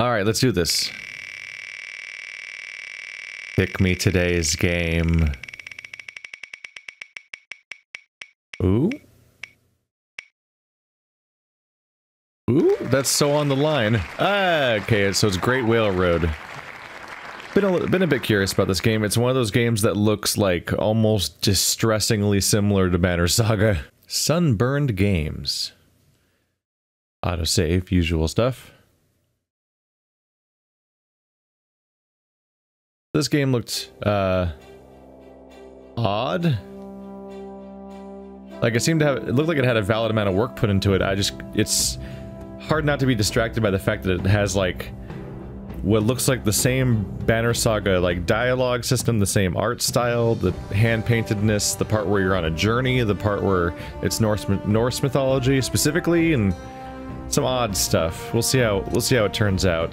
Alright, let's do this. Pick me today's game. Ooh. Ooh, that's so on the line. Ah, okay, so it's Great Whale Road. Been a, been a bit curious about this game. It's one of those games that looks like almost distressingly similar to Banner Saga. Sunburned Games. Autosave, usual stuff. This game looked, uh, odd. Like it seemed to have, it looked like it had a valid amount of work put into it. I just, it's hard not to be distracted by the fact that it has like, what looks like the same Banner Saga like dialogue system, the same art style, the hand paintedness, the part where you're on a journey, the part where it's Norse Norse mythology specifically, and some odd stuff. We'll see how we'll see how it turns out.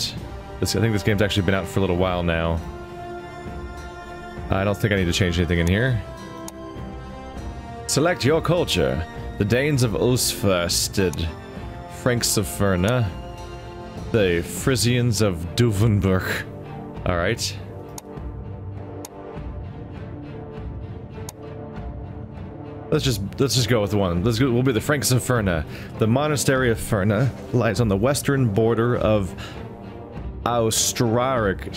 This, I think this game's actually been out for a little while now. Uh, I don't think I need to change anything in here. Select your culture. The Danes of Osfusted, Franks of Ferna, the Frisians of Duvenberg. Alright. Let's just let's just go with one. Let's go. We'll be the Franks of Ferna. The monastery of Ferna lies on the western border of Austrarica,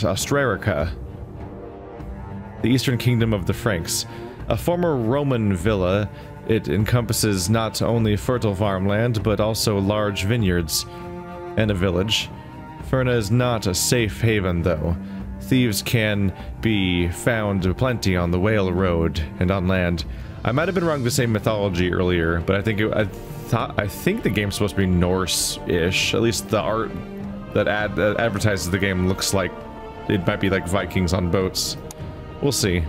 the eastern kingdom of the Franks. A former Roman villa, it encompasses not only fertile farmland, but also large vineyards and a village. Ferna is not a safe haven, though. Thieves can be found plenty on the Whale Road and on land. I might have been wrong to say mythology earlier, but I think it, I thought I think the game's supposed to be Norse-ish. At least the art that ad that advertises the game looks like it might be like Vikings on boats. We'll see.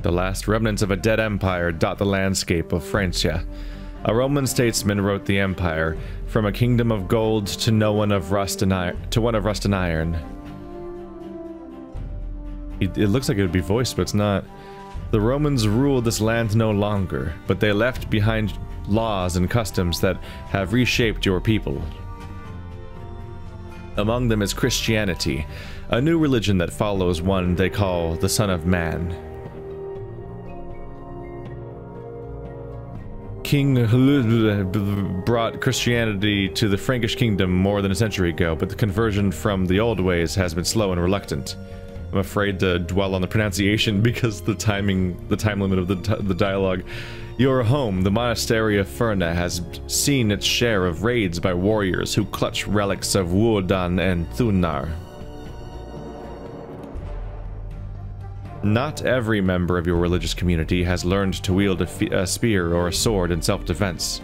The last remnants of a dead empire dot the landscape of Francia. A Roman statesman wrote the empire, from a kingdom of gold to no one of rust and iron, to one of rust and iron. It, it looks like it would be voiced, but it's not. The Romans ruled this land no longer, but they left behind laws and customs that have reshaped your people. Among them is Christianity, a new religion that follows one they call the Son of Man. King brought Christianity to the Frankish kingdom more than a century ago, but the conversion from the old ways has been slow and reluctant. I'm afraid to dwell on the pronunciation because the timing, the time limit of the, the dialogue. Your home, the monastery of Ferna, has seen its share of raids by warriors who clutch relics of Wodan and Thunar. Not every member of your religious community has learned to wield a, a spear or a sword in self-defense.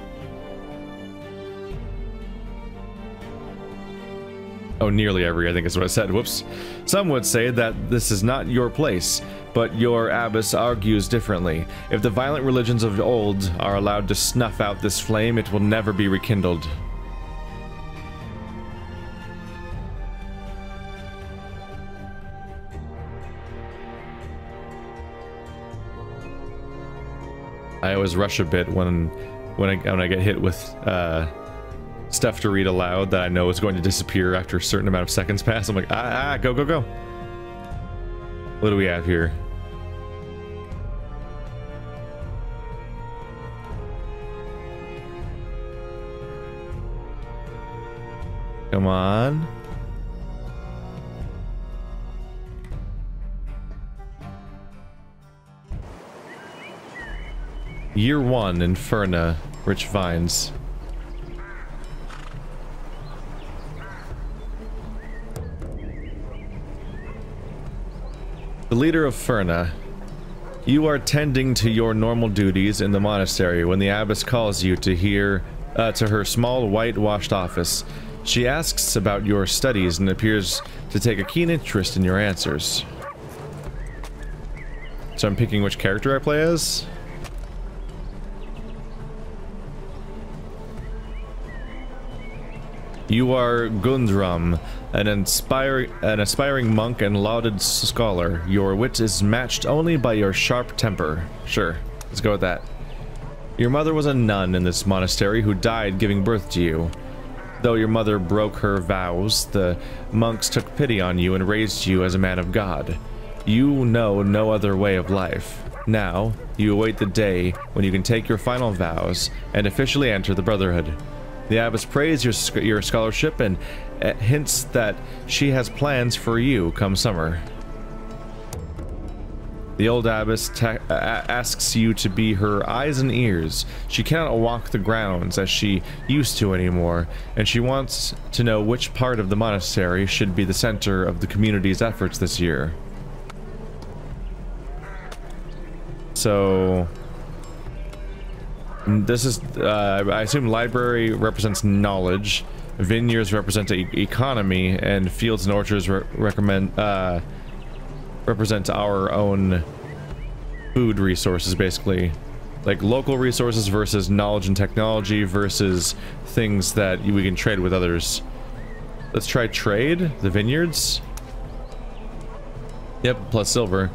Oh, nearly every, I think is what I said. Whoops. Some would say that this is not your place, but your abbess argues differently. If the violent religions of old are allowed to snuff out this flame, it will never be rekindled. I always rush a bit when when I when I get hit with uh, stuff to read aloud that I know is going to disappear after a certain amount of seconds pass. I'm like, ah, ah, go, go, go. What do we have here? Come on. Year 1, in Ferna, Rich Vines. The leader of Ferna. You are tending to your normal duties in the monastery when the abbess calls you to hear uh, to her small whitewashed office. She asks about your studies and appears to take a keen interest in your answers. So I'm picking which character I play as? You are Gundram, an inspiring, an aspiring monk and lauded scholar. Your wit is matched only by your sharp temper. Sure, let's go with that. Your mother was a nun in this monastery who died giving birth to you. Though your mother broke her vows, the monks took pity on you and raised you as a man of God. You know no other way of life. Now, you await the day when you can take your final vows and officially enter the Brotherhood. The abbess praised your, your scholarship and uh, hints that she has plans for you come summer. The old abbess asks you to be her eyes and ears. She cannot walk the grounds as she used to anymore, and she wants to know which part of the monastery should be the center of the community's efforts this year. So... This is, uh, I assume library represents knowledge, vineyards represent e economy, and fields and orchards re recommend, uh, represent our own food resources, basically. Like local resources versus knowledge and technology versus things that we can trade with others. Let's try trade, the vineyards. Yep, plus silver.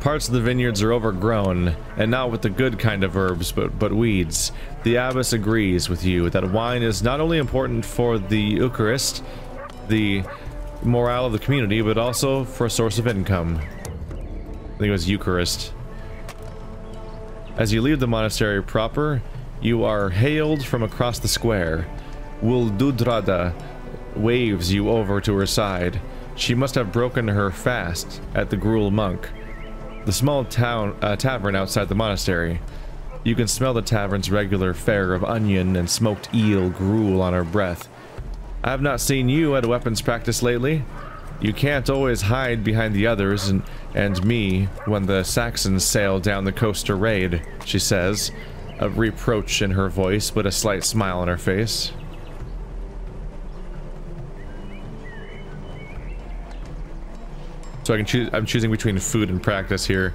Parts of the vineyards are overgrown, and not with the good kind of herbs, but, but weeds. The abbess agrees with you that wine is not only important for the Eucharist, the morale of the community, but also for a source of income. I think it was Eucharist. As you leave the monastery proper, you are hailed from across the square. Wuldudrada waves you over to her side. She must have broken her fast at the gruel monk the small town uh, tavern outside the monastery. You can smell the tavern's regular fare of onion and smoked eel gruel on her breath. I have not seen you at a weapons practice lately. You can't always hide behind the others and, and me when the Saxons sail down the coast to raid, she says, a reproach in her voice but a slight smile on her face. So I can choose. I'm choosing between food and practice here.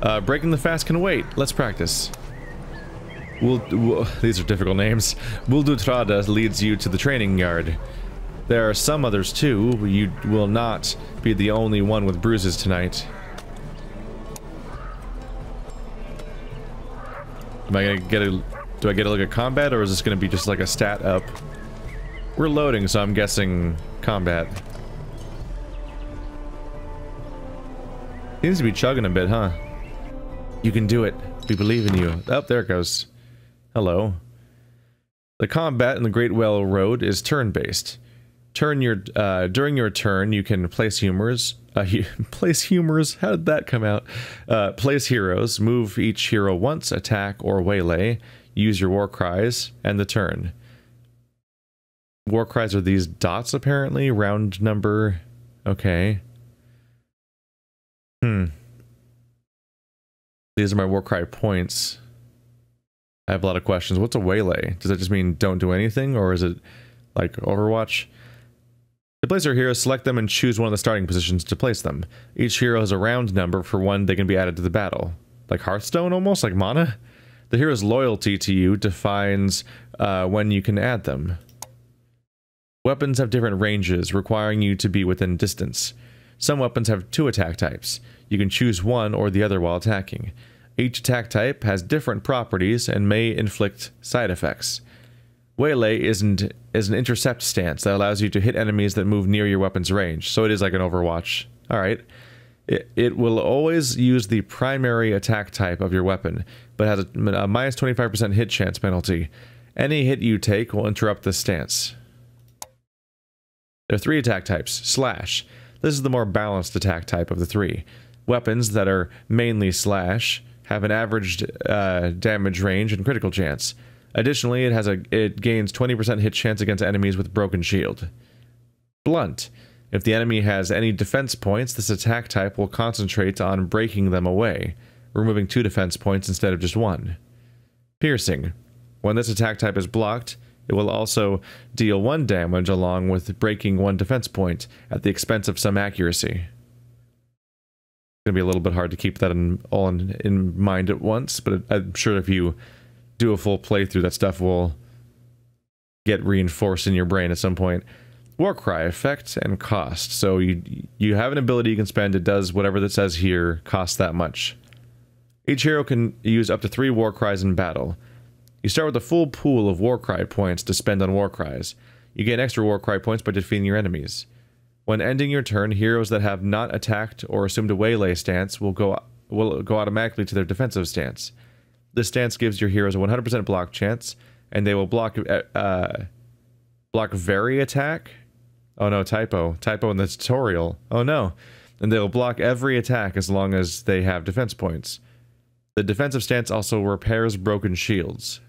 Uh, breaking the fast can wait. Let's practice. We'll, we'll, these are difficult names. Wuldutrada leads you to the training yard. There are some others too. You will not be the only one with bruises tonight. Am I gonna get a... Do I get a look at combat, or is this gonna be just like a stat up? We're loading, so I'm guessing combat. Seems to be chugging a bit, huh? You can do it. We believe in you. Oh, there it goes. Hello. The combat in the Great Whale Road is turn-based. Turn your uh, during your turn, you can place humors. Uh, place humors. How did that come out? Uh, place heroes. Move each hero once. Attack or waylay. Use your war cries and the turn. War cries are these dots apparently. Round number. Okay. Hmm. These are my Warcry points. I have a lot of questions. What's a waylay? Does that just mean don't do anything, or is it like Overwatch? To place your heroes, select them and choose one of the starting positions to place them. Each hero has a round number for when they can be added to the battle. Like Hearthstone almost? Like mana? The hero's loyalty to you defines uh, when you can add them. Weapons have different ranges, requiring you to be within distance. Some weapons have two attack types. You can choose one or the other while attacking. Each attack type has different properties and may inflict side effects. Waylay isn't, is an intercept stance that allows you to hit enemies that move near your weapon's range, so it is like an Overwatch. Alright. It, it will always use the primary attack type of your weapon, but has a, a minus 25% hit chance penalty. Any hit you take will interrupt this stance. There are three attack types. Slash. This is the more balanced attack type of the three. Weapons that are mainly slash have an averaged uh, damage range and critical chance. Additionally, it has a it gains 20% hit chance against enemies with broken shield. Blunt. If the enemy has any defense points, this attack type will concentrate on breaking them away, removing two defense points instead of just one. Piercing. When this attack type is blocked, it will also deal one damage along with breaking one defense point at the expense of some accuracy. It's going to be a little bit hard to keep that in, all in, in mind at once, but I'm sure if you do a full playthrough, that stuff will get reinforced in your brain at some point. Warcry effect and cost. So you you have an ability you can spend. It does whatever that says here costs that much. Each hero can use up to three war cries in battle. You start with a full pool of Warcry points to spend on Warcries. You gain extra Warcry points by defeating your enemies. When ending your turn, heroes that have not attacked or assumed a waylay stance will go will go automatically to their defensive stance. This stance gives your heroes a 100% block chance, and they will block uh, block very attack. Oh no, typo. Typo in the tutorial. Oh no. And they will block every attack as long as they have defense points. The defensive stance also repairs broken shields.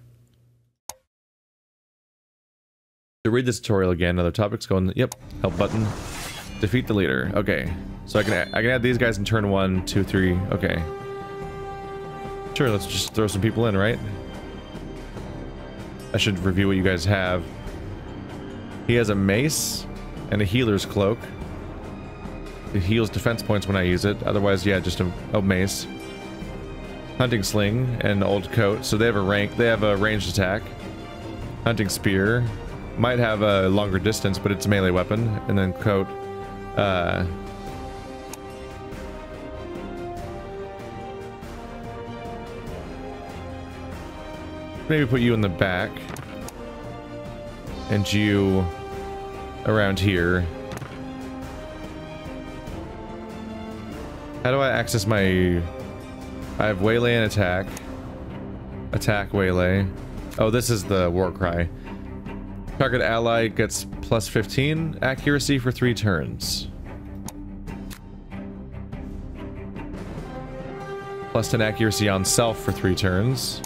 To read this tutorial again, other topics going, yep, help button. Defeat the leader. Okay. So I can I can add these guys in turn one, two, three. Okay. Sure, let's just throw some people in, right? I should review what you guys have. He has a mace and a healer's cloak. It heals defense points when I use it. Otherwise, yeah, just a, a mace. Hunting sling and old coat. So they have a rank. They have a ranged attack. Hunting spear. Might have a longer distance, but it's a melee weapon. And then coat. Uh, maybe put you in the back. And you around here. How do I access my... I have waylay and attack. Attack waylay. Oh, this is the war cry. Target ally gets plus 15 accuracy for three turns. Plus 10 accuracy on self for three turns.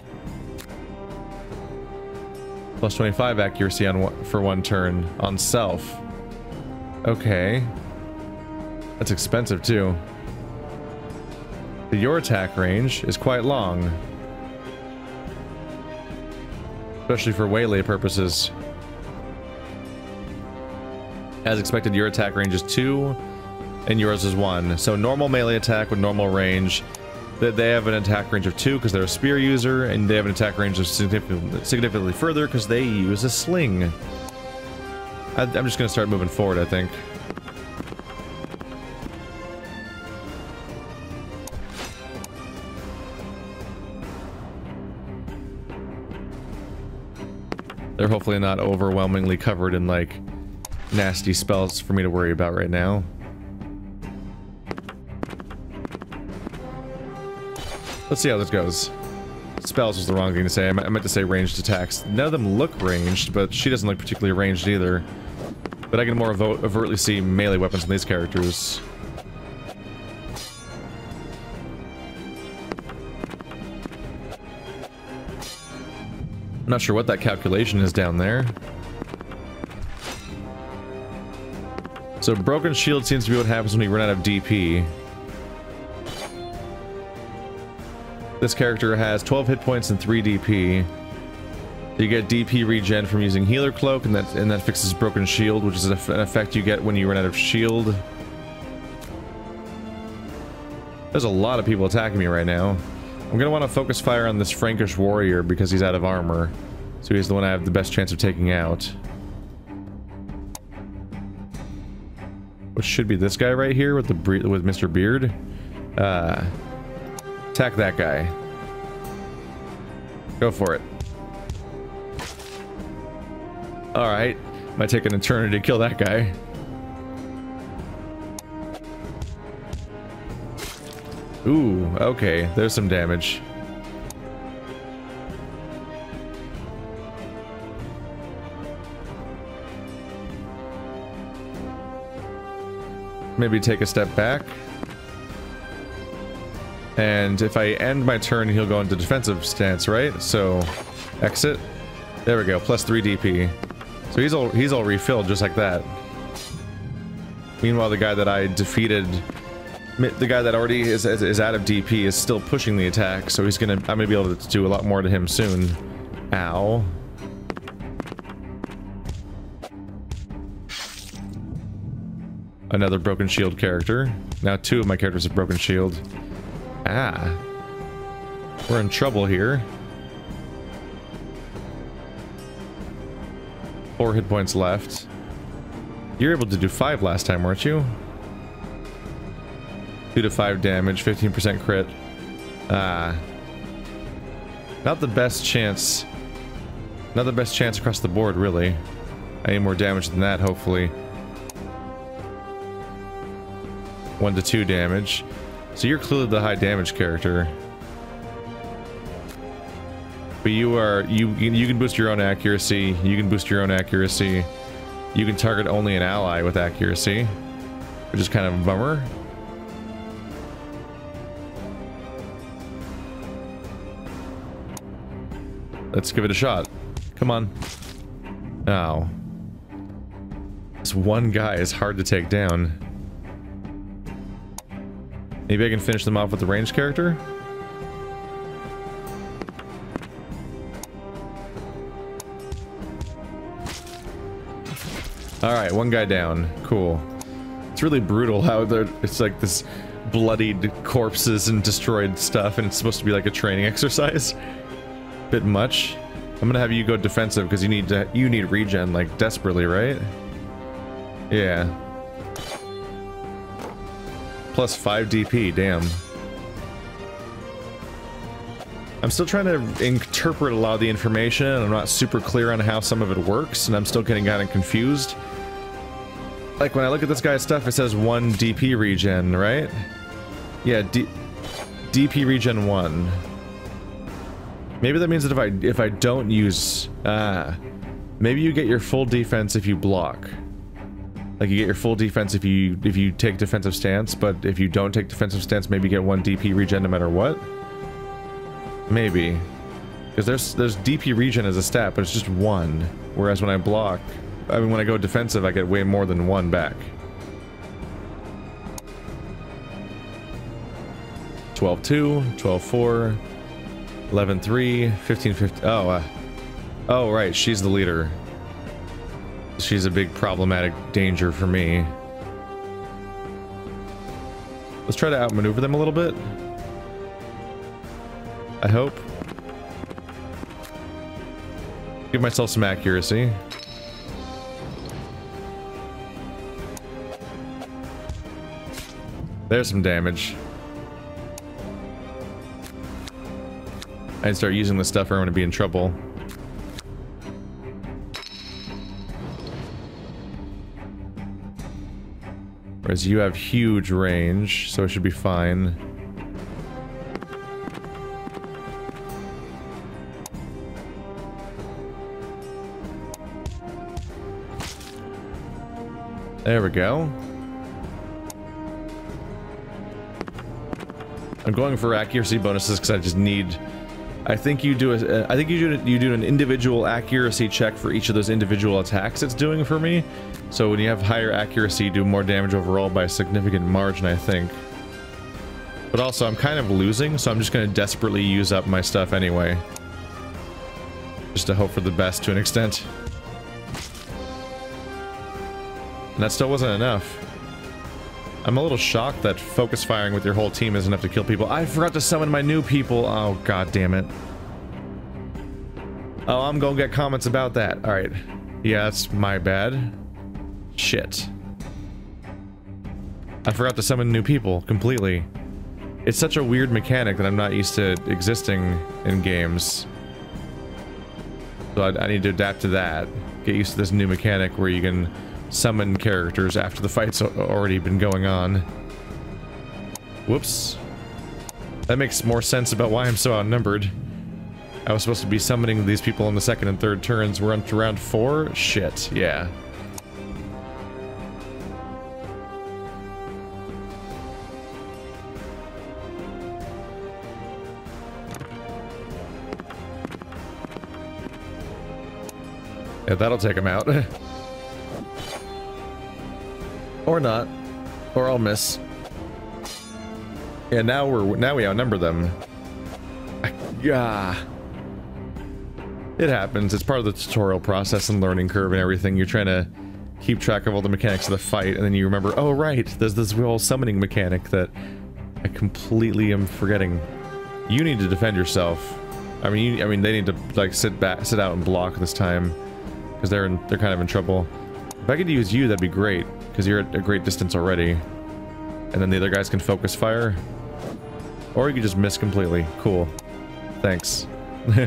Plus 25 accuracy on one, for one turn on self. Okay. That's expensive too. Your attack range is quite long. Especially for waylay purposes. As expected, your attack range is 2, and yours is 1. So normal melee attack with normal range, that they have an attack range of 2 because they're a spear user, and they have an attack range of significantly, further because they use a sling. I'm just going to start moving forward, I think. They're hopefully not overwhelmingly covered in, like, nasty spells for me to worry about right now. Let's see how this goes. Spells was the wrong thing to say. I meant to say ranged attacks. None of them look ranged, but she doesn't look particularly ranged either. But I can more overtly see melee weapons in these characters. I'm not sure what that calculation is down there. So broken shield seems to be what happens when we run out of DP. This character has 12 hit points and 3 DP. You get DP regen from using Healer Cloak, and that and that fixes Broken Shield, which is an effect you get when you run out of shield. There's a lot of people attacking me right now. I'm gonna want to focus fire on this Frankish warrior because he's out of armor. So he's the one I have the best chance of taking out. Which should be this guy right here with the with Mr. Beard. Uh, Attack that guy. Go for it. Alright. Might take an eternity to kill that guy. Ooh, okay. There's some damage. Maybe take a step back. And if I end my turn, he'll go into defensive stance, right? So, exit. There we go, plus 3 DP. So he's all he's all refilled just like that. Meanwhile, the guy that I defeated, the guy that already is, is out of DP is still pushing the attack, so he's gonna, I'm gonna be able to do a lot more to him soon. Ow. Another broken shield character. Now two of my characters have broken shield. Ah. We're in trouble here. Four hit points left. You're able to do five last time, weren't you? Two to five damage, 15% crit. Ah. Not the best chance Not the best chance across the board, really. I need more damage than that, hopefully. One to two damage. So you're clearly the high damage character. But you are you you can boost your own accuracy. You can boost your own accuracy. You can target only an ally with accuracy, which is kind of a bummer. Let's give it a shot. Come on. Now. This one guy is hard to take down. Maybe I can finish them off with the ranged character? Alright, one guy down. Cool. It's really brutal how they're- it's like this bloodied corpses and destroyed stuff and it's supposed to be like a training exercise. Bit much. I'm gonna have you go defensive because you need to you need regen like desperately, right? Yeah. Plus 5 DP, damn. I'm still trying to interpret a lot of the information, I'm not super clear on how some of it works, and I'm still getting kind of confused. Like, when I look at this guy's stuff, it says 1 DP regen, right? Yeah, D DP regen 1. Maybe that means that if I if I don't use... Ah. Maybe you get your full defense if you block. Like you get your full defense if you if you take defensive stance, but if you don't take defensive stance, maybe get one DP regen no matter what. Maybe, because there's there's DP regen as a stat, but it's just one. Whereas when I block, I mean when I go defensive, I get way more than one back. 12-2, 12-4, 11-3, 15-15. Oh, uh, oh right, she's the leader. She's a big problematic danger for me. Let's try to outmaneuver them a little bit. I hope. Give myself some accuracy. There's some damage. I'd start using this stuff or I'm going to be in trouble. Whereas you have huge range, so it should be fine. There we go. I'm going for accuracy bonuses because I just need I think you do a, uh, I think you do you do an individual accuracy check for each of those individual attacks it's doing for me. So when you have higher accuracy, you do more damage overall by a significant margin, I think. But also, I'm kind of losing, so I'm just going to desperately use up my stuff anyway. Just to hope for the best to an extent. And that still wasn't enough. I'm a little shocked that focus firing with your whole team isn't enough to kill people. I forgot to summon my new people. Oh, god damn it. Oh, I'm gonna get comments about that. Alright. Yeah, that's my bad. Shit. I forgot to summon new people completely. It's such a weird mechanic that I'm not used to existing in games. So I, I need to adapt to that. Get used to this new mechanic where you can summon characters after the fight's already been going on. Whoops. That makes more sense about why I'm so outnumbered. I was supposed to be summoning these people in the second and third turns. We're on to round four? Shit, yeah. Yeah, that'll take him out. Or not. Or I'll miss. Yeah, now we're now we outnumber them. Yeah. It happens. It's part of the tutorial process and learning curve and everything. You're trying to keep track of all the mechanics of the fight, and then you remember, oh right, there's this whole summoning mechanic that I completely am forgetting. You need to defend yourself. I mean, you, I mean, they need to like sit back, sit out and block this time, because they're in, they're kind of in trouble. If I could use you, that'd be great because you're at a great distance already. And then the other guys can focus fire. Or you can just miss completely. Cool. Thanks.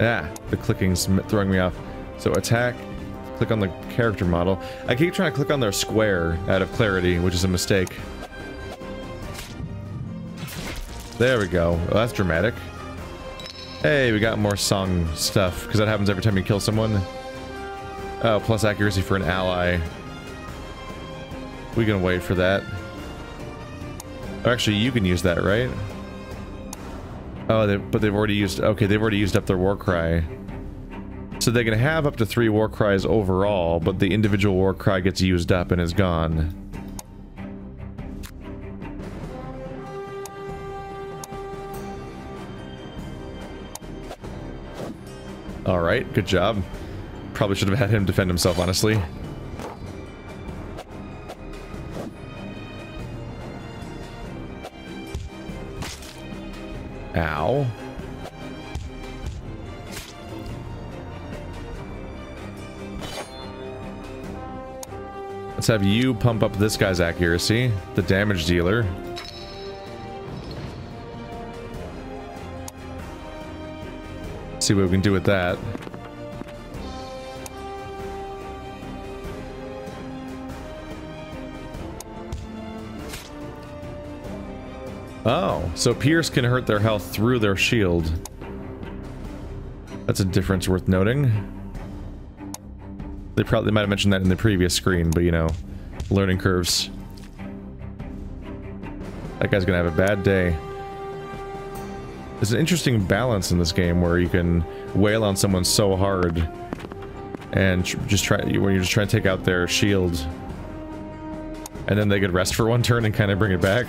Ah, the clicking's throwing me off. So attack, click on the character model. I keep trying to click on their square out of clarity, which is a mistake. There we go. Well, that's dramatic. Hey, we got more song stuff, because that happens every time you kill someone. Oh, plus accuracy for an ally. We can wait for that. Oh, actually, you can use that, right? Oh, they, but they've already used... Okay, they've already used up their war cry. So they can have up to three war cries overall, but the individual war cry gets used up and is gone. Alright, good job. Probably should have had him defend himself, honestly. Ow. Let's have you pump up this guy's accuracy, the damage dealer. See what we can do with that. Oh, so Pierce can hurt their health through their shield. That's a difference worth noting. They probably might have mentioned that in the previous screen, but you know, learning curves. That guy's gonna have a bad day. There's an interesting balance in this game where you can wail on someone so hard and just try when you're just trying to take out their shield and then they could rest for one turn and kind of bring it back.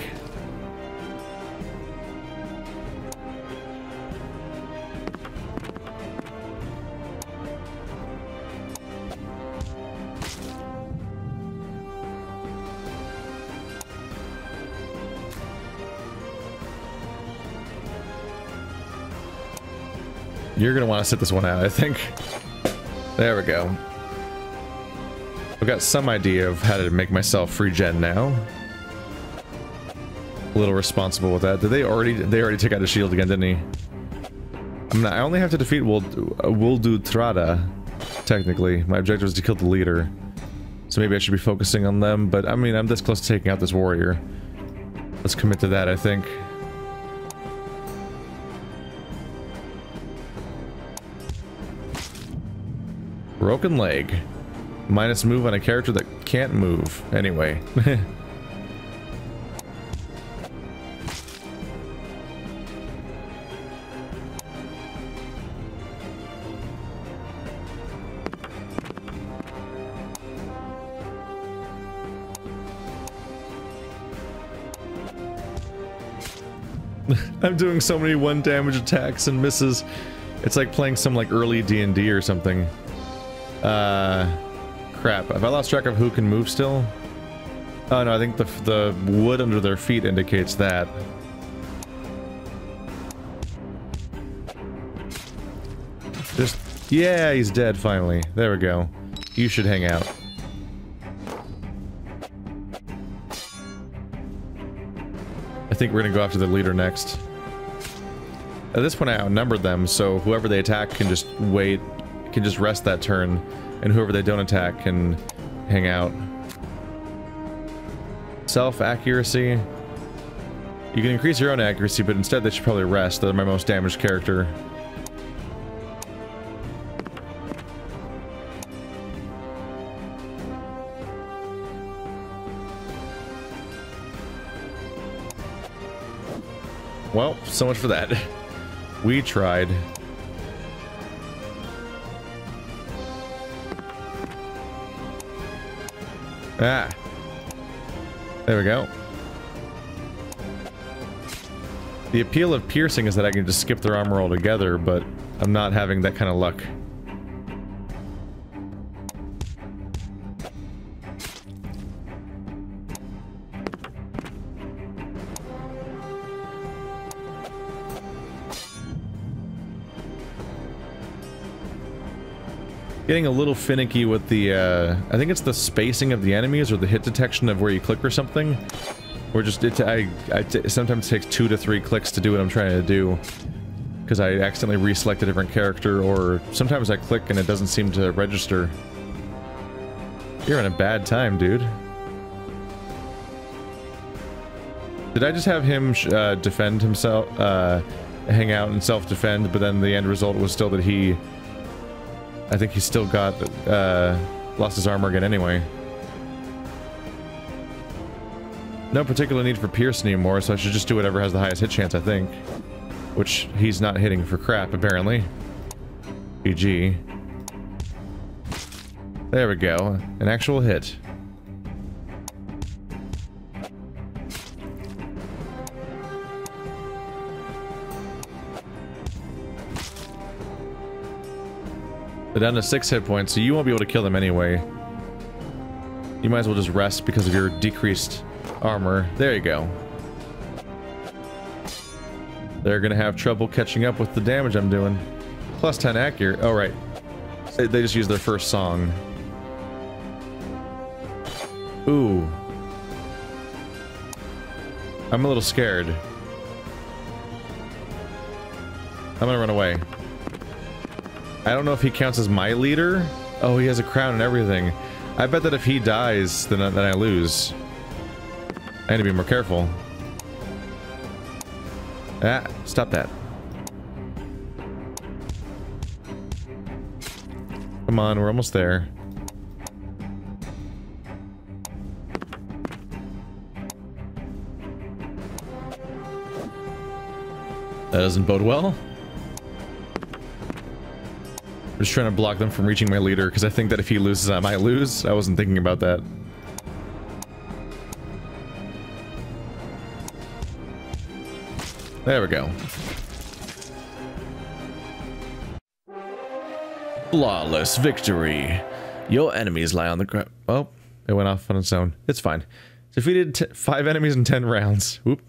You're gonna want to sit this one out, I think. There we go. I've got some idea of how to make myself regen now. A little responsible with that. Did they already? They already took out a shield again, didn't he? I'm not, I only have to defeat uh, Trada. technically. My objective is to kill the leader. So maybe I should be focusing on them, but I mean, I'm this close to taking out this warrior. Let's commit to that, I think. Broken leg. Minus move on a character that can't move. Anyway. I'm doing so many one damage attacks and misses. It's like playing some like early D&D or something. Uh, crap. Have I lost track of who can move still? Oh no, I think the, the wood under their feet indicates that. Just, yeah, he's dead finally. There we go. You should hang out. I think we're gonna go after the leader next. At this point I outnumbered them, so whoever they attack can just wait can just rest that turn, and whoever they don't attack can hang out. Self-accuracy. You can increase your own accuracy, but instead they should probably rest. They're my most damaged character. Well, so much for that. We tried. Ah. There we go. The appeal of piercing is that I can just skip their armor altogether, but I'm not having that kind of luck. Getting a little finicky with the, uh, I think it's the spacing of the enemies or the hit detection of where you click or something. Or just, it, I, I sometimes takes two to three clicks to do what I'm trying to do. because I accidentally reselect a different character, or sometimes I click and it doesn't seem to register. You're in a bad time, dude. Did I just have him uh, defend himself, uh, hang out and self-defend, but then the end result was still that he... I think he still got, uh, lost his armor again anyway. No particular need for Pierce anymore, so I should just do whatever has the highest hit chance, I think. Which he's not hitting for crap, apparently. GG. There we go. An actual hit. They're down to six hit points, so you won't be able to kill them anyway. You might as well just rest because of your decreased armor. There you go. They're gonna have trouble catching up with the damage I'm doing. Plus 10 accurate. Oh, right. They, just used their first song. Ooh. I'm a little scared. I'm gonna run away. I don't know if he counts as my leader. Oh, he has a crown and everything. I bet that if he dies, then, then I lose. I need to be more careful. Ah, stop that. Come on, we're almost there. That doesn't bode well. I'm just trying to block them from reaching my leader, because I think that if he loses, I might lose. I wasn't thinking about that. There we go. Flawless victory. Your enemies lie on the ground. Oh, it went off on its own. It's fine. Defeated five enemies in ten rounds. Whoop.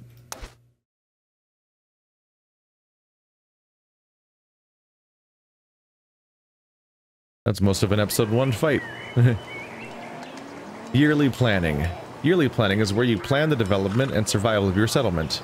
That's most of an episode 1 fight. Yearly planning. Yearly planning is where you plan the development and survival of your settlement.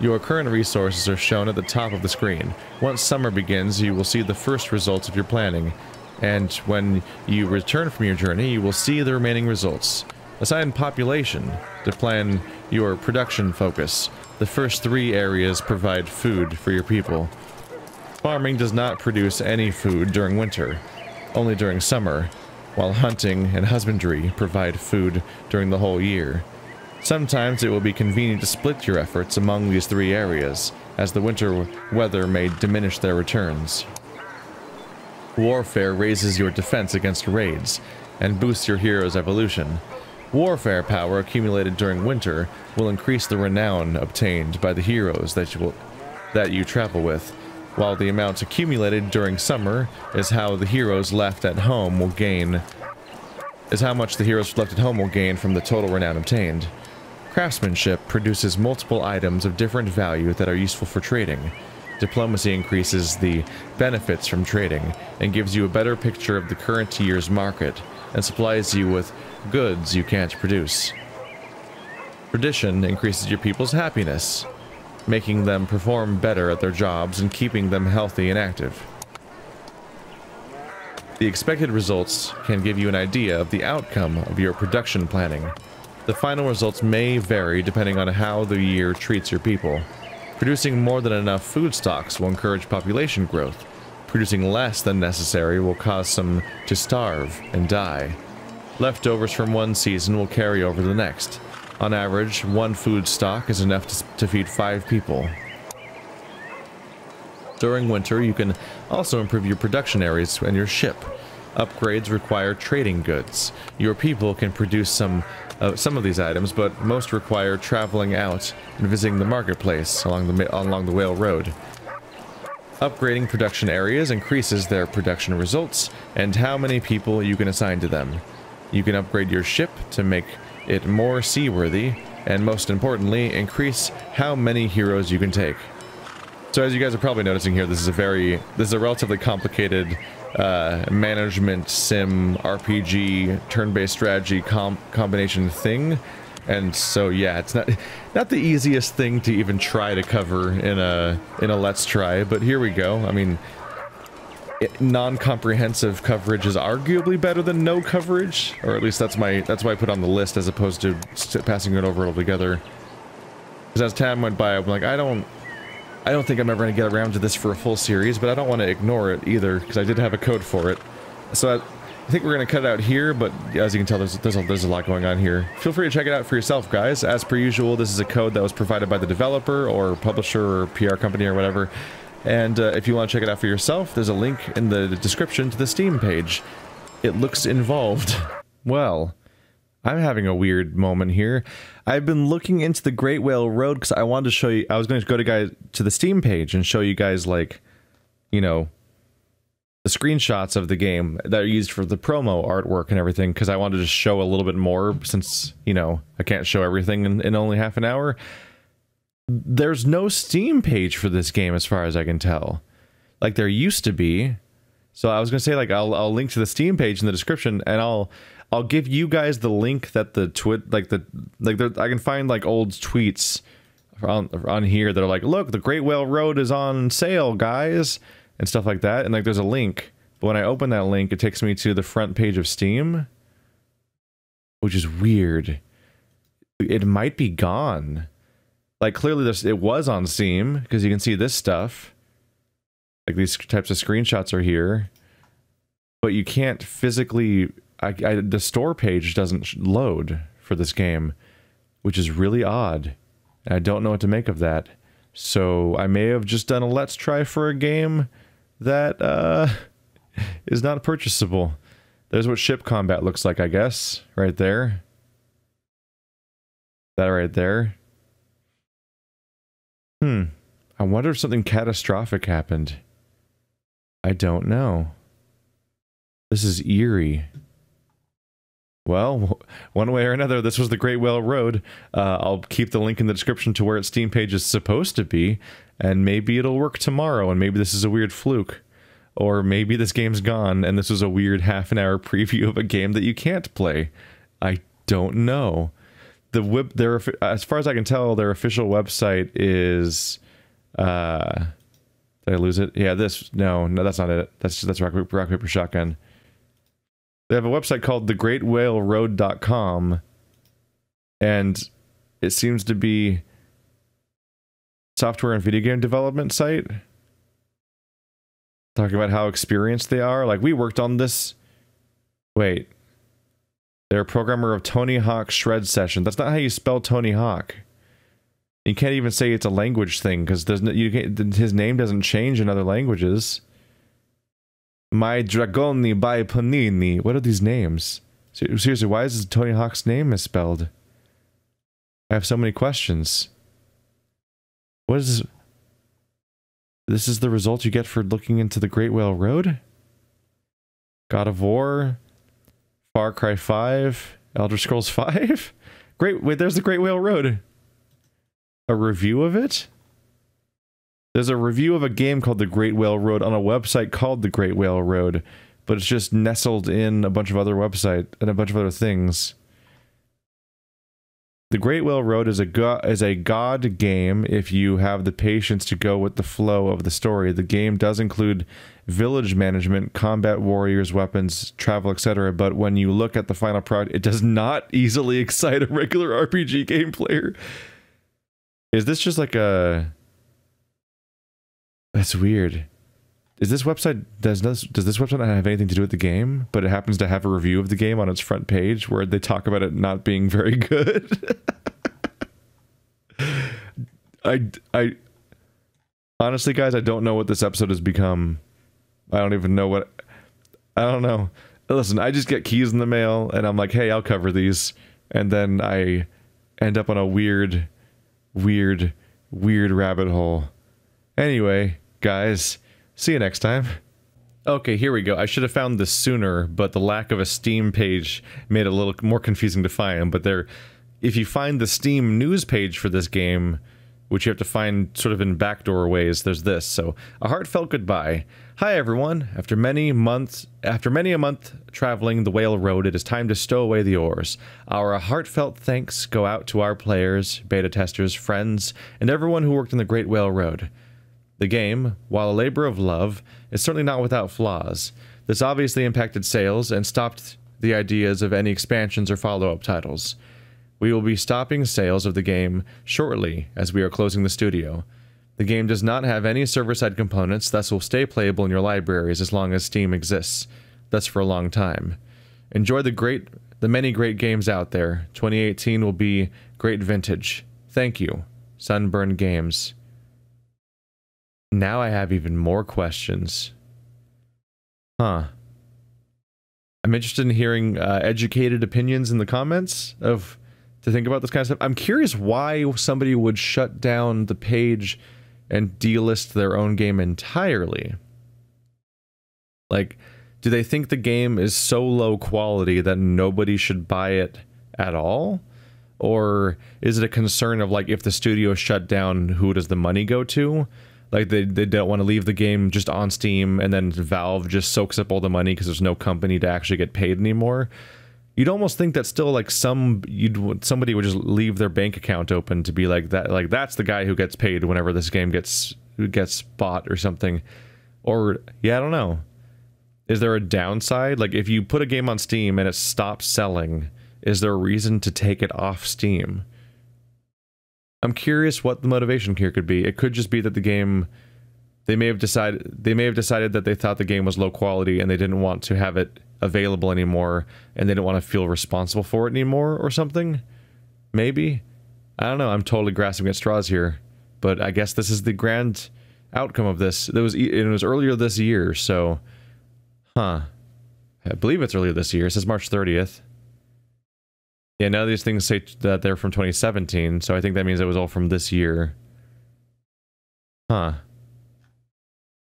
Your current resources are shown at the top of the screen. Once summer begins, you will see the first results of your planning, and when you return from your journey, you will see the remaining results. Assign population to plan your production focus. The first three areas provide food for your people. Farming does not produce any food during winter only during summer, while hunting and husbandry provide food during the whole year. Sometimes it will be convenient to split your efforts among these three areas, as the winter weather may diminish their returns. Warfare raises your defense against raids, and boosts your hero's evolution. Warfare power accumulated during winter will increase the renown obtained by the heroes that you, will, that you travel with, while the amounts accumulated during summer is how the heroes left at home will gain is how much the heroes left at home will gain from the total renown obtained. Craftsmanship produces multiple items of different value that are useful for trading. Diplomacy increases the benefits from trading and gives you a better picture of the current year's market and supplies you with goods you can't produce. Tradition increases your people's happiness making them perform better at their jobs and keeping them healthy and active. The expected results can give you an idea of the outcome of your production planning. The final results may vary depending on how the year treats your people. Producing more than enough food stocks will encourage population growth. Producing less than necessary will cause some to starve and die. Leftovers from one season will carry over the next. On average, one food stock is enough to, to feed five people. During winter, you can also improve your production areas and your ship. Upgrades require trading goods. Your people can produce some uh, some of these items, but most require traveling out and visiting the marketplace along the along the Whale Road. Upgrading production areas increases their production results and how many people you can assign to them. You can upgrade your ship to make it more seaworthy, and most importantly, increase how many heroes you can take. So as you guys are probably noticing here, this is a very, this is a relatively complicated uh, management sim RPG turn-based strategy com combination thing. And so yeah, it's not not the easiest thing to even try to cover in a in a let's try, but here we go. I mean, non-comprehensive coverage is arguably better than no coverage, or at least that's my that's why I put on the list as opposed to passing it over altogether. Because as time went by, I'm like, I don't, I don't think I'm ever going to get around to this for a full series, but I don't want to ignore it either because I did have a code for it. So I, think we're going to cut it out here, but as you can tell, there's, there's, a, there's a lot going on here. Feel free to check it out for yourself, guys. As per usual, this is a code that was provided by the developer or publisher or PR company or whatever. And uh, if you want to check it out for yourself, there's a link in the description to the Steam page. It looks involved. Well, I'm having a weird moment here. I've been looking into the Great Whale Road because I wanted to show you. I was going to go to guys to the Steam page and show you guys like, you know, the screenshots of the game that are used for the promo artwork and everything because I wanted to show a little bit more since you know I can't show everything in, in only half an hour there's no Steam page for this game as far as I can tell. Like there used to be. So I was gonna say like I'll I'll link to the Steam page in the description and I'll I'll give you guys the link that the twit like the like the, I can find like old tweets on on here that are like look the Great Whale Road is on sale guys and stuff like that and like there's a link but when I open that link it takes me to the front page of Steam which is weird it might be gone like clearly this it was on Steam because you can see this stuff. Like these types of screenshots are here. But you can't physically I, I, the store page doesn't load for this game, which is really odd. I don't know what to make of that. So I may have just done a let's try for a game that uh, is not purchasable. There's what ship combat looks like, I guess, right there. That right there. Hmm. I wonder if something catastrophic happened. I don't know. This is eerie. Well, one way or another, this was the Great Whale Road. Uh, I'll keep the link in the description to where its Steam page is supposed to be, and maybe it'll work tomorrow, and maybe this is a weird fluke. Or maybe this game's gone, and this was a weird half an hour preview of a game that you can't play. I don't know the web their as far as I can tell, their official website is. Uh, did I lose it? Yeah, this no, no, that's not it. That's that's rock, rock paper shotgun. They have a website called thegreatwhaleroad.com, and it seems to be software and video game development site. Talking about how experienced they are. Like we worked on this. Wait, they're a programmer of Tony Hawk Shred Session. That's not how you spell Tony Hawk. You can't even say it's a language thing because his name doesn't change in other languages. My Dragoni by Panini. What are these names? Seriously, why is Tony Hawk's name misspelled? I have so many questions. What is this? This is the result you get for looking into the Great Whale Road? God of War, Far Cry 5, Elder Scrolls 5. Great, wait, there's the Great Whale Road. A review of it? There's a review of a game called The Great Whale Road on a website called The Great Whale Road, but it's just nestled in a bunch of other website and a bunch of other things. The Great Whale Road is a go- is a god game if you have the patience to go with the flow of the story. The game does include village management, combat warriors, weapons, travel, etc. But when you look at the final product, it does not easily excite a regular RPG game player. Is this just like a? That's weird. Is this website does this does this website not have anything to do with the game? But it happens to have a review of the game on its front page where they talk about it not being very good. I I honestly, guys, I don't know what this episode has become. I don't even know what. I don't know. Listen, I just get keys in the mail, and I'm like, hey, I'll cover these, and then I end up on a weird, weird, weird rabbit hole. Anyway, guys See you next time. Okay, here we go. I should have found this sooner, but the lack of a Steam page made it a little more confusing to find. But there, if you find the Steam news page for this game, which you have to find sort of in backdoor ways. There's this. So, a heartfelt goodbye. Hi everyone. After many months, after many a month traveling the Whale Road, it is time to stow away the oars. Our heartfelt thanks go out to our players, beta testers, friends, and everyone who worked on the Great Whale Road. The game, while a labor of love, is certainly not without flaws. This obviously impacted sales and stopped the ideas of any expansions or follow-up titles. We will be stopping sales of the game shortly as we are closing the studio. The game does not have any server-side components, thus will stay playable in your libraries as long as Steam exists, thus for a long time. Enjoy the great the many great games out there. 2018 will be great vintage. Thank you. Sunburned Games. Now I have even more questions. Huh. I'm interested in hearing uh, educated opinions in the comments of to think about this kind of stuff. I'm curious why somebody would shut down the page and delist their own game entirely. Like, do they think the game is so low quality that nobody should buy it at all? Or is it a concern of like if the studio shut down, who does the money go to? Like they, they don't want to leave the game just on Steam and then Valve just soaks up all the money because there's no company to actually get paid anymore. You'd almost think that still like some you'd somebody would just leave their bank account open to be like that like that's the guy who gets paid whenever this game gets gets bought or something. Or yeah, I don't know. Is there a downside? Like if you put a game on Steam and it stops selling, is there a reason to take it off Steam? I'm curious what the motivation here could be. It could just be that the game they may have decided they may have decided that they thought the game was low quality and they didn't want to have it available anymore and they didn't want to feel responsible for it anymore or something. Maybe. I don't know. I'm totally grasping at straws here, but I guess this is the grand outcome of this. It was it was earlier this year, so huh. I believe it's earlier this year. It says March 30th. Yeah, now these things say that they're from 2017, so I think that means it was all from this year. Huh.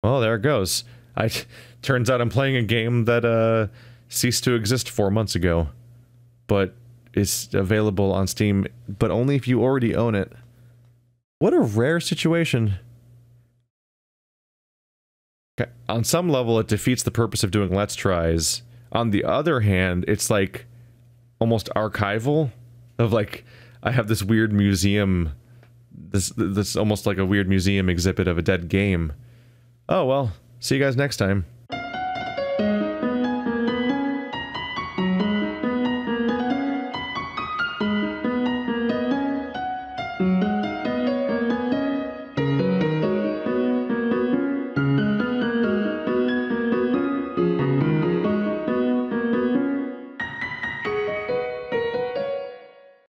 Well, there it goes. I turns out I'm playing a game that uh ceased to exist 4 months ago, but is available on Steam, but only if you already own it. What a rare situation. Okay. On some level, it defeats the purpose of doing Let's Tries. On the other hand, it's like almost archival of like I have this weird museum this this almost like a weird museum exhibit of a dead game. Oh well, see you guys next time.